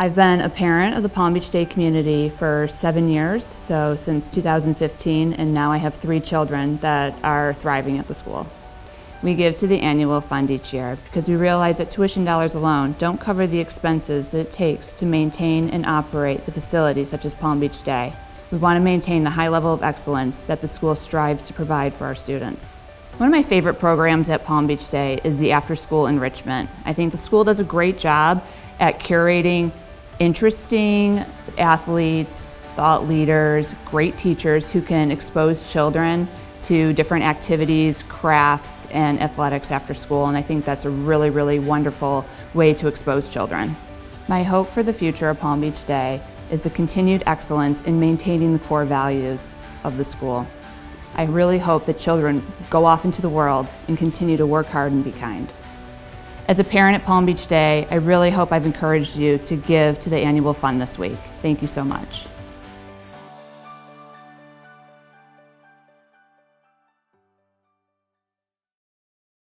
I've been a parent of the Palm Beach Day community for seven years, so since 2015, and now I have three children that are thriving at the school. We give to the annual fund each year because we realize that tuition dollars alone don't cover the expenses that it takes to maintain and operate the facilities such as Palm Beach Day. We want to maintain the high level of excellence that the school strives to provide for our students. One of my favorite programs at Palm Beach Day is the after school enrichment. I think the school does a great job at curating interesting athletes, thought leaders, great teachers who can expose children to different activities, crafts, and athletics after school, and I think that's a really, really wonderful way to expose children. My hope for the future of Palm Beach Day is the continued excellence in maintaining the core values of the school. I really hope that children go off into the world and continue to work hard and be kind. As a parent at Palm Beach Day, I really hope I've encouraged you to give to the annual fund this week. Thank you so much.